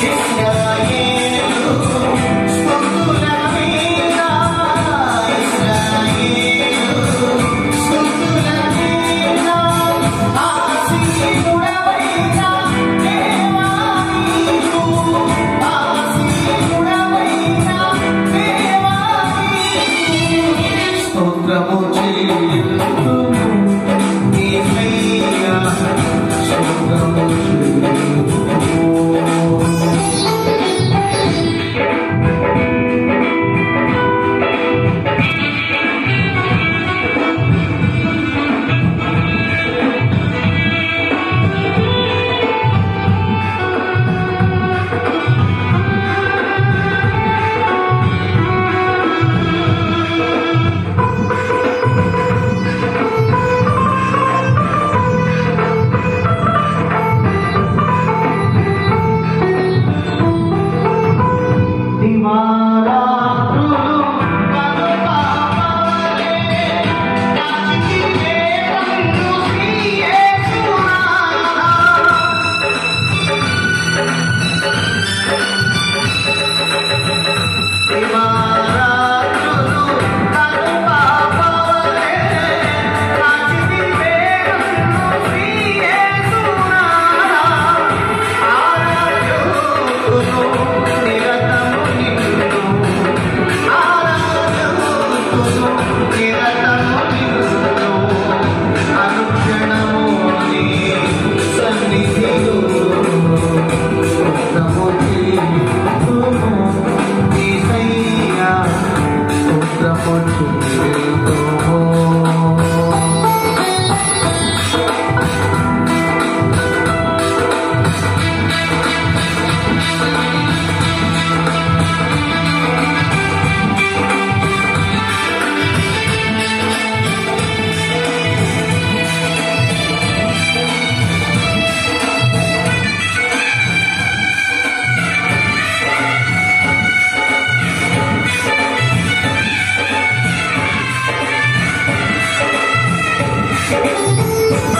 Krishna thank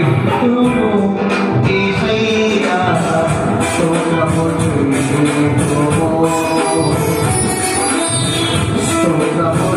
Thank you.